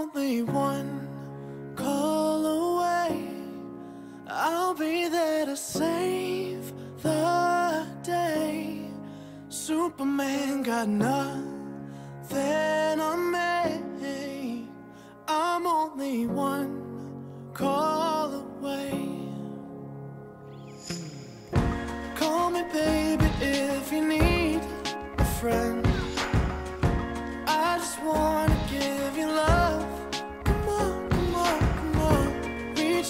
only one call away. I'll be there to save the day. Superman got nothing on me. I'm only one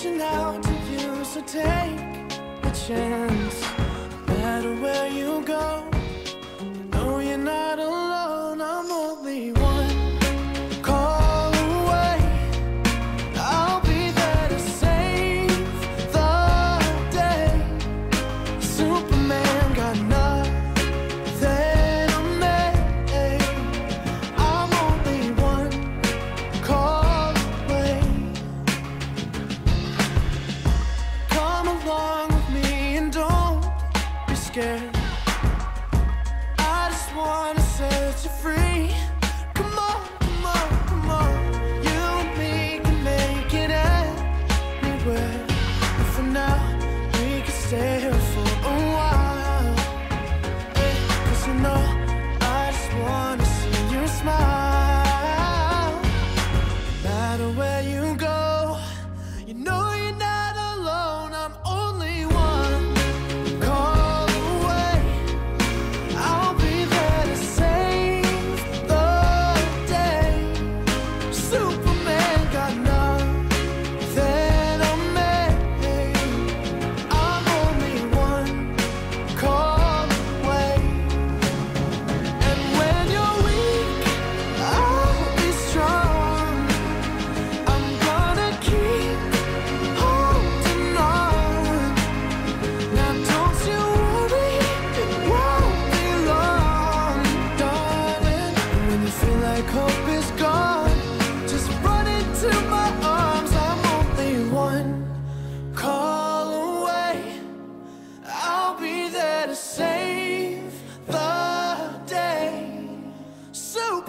reaching out to you, so take a chance. No matter where you go. Yeah.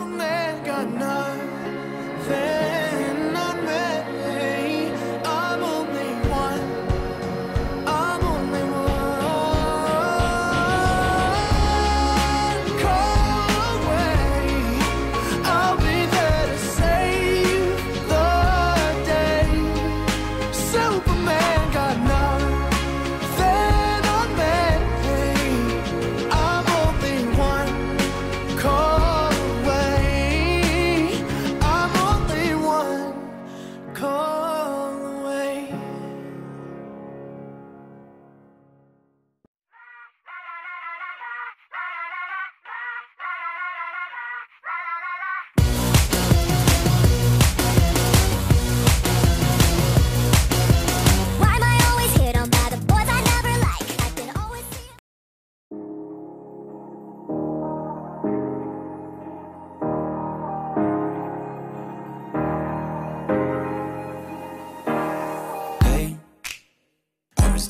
man got nothing.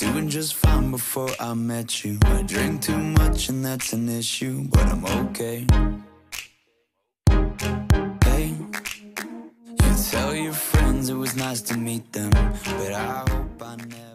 doing just fine before I met you. I drink too much and that's an issue, but I'm okay. Hey, you tell your friends it was nice to meet them, but I hope I never.